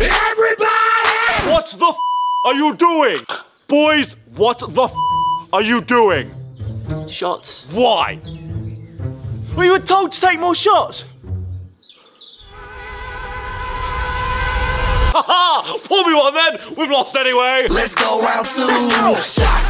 What the are you doing? Boys, what the are you doing? Shots. Why? We were told to take more shots. Haha! Pull me one then! We've lost anyway! Let's go round two. Let's go. shots,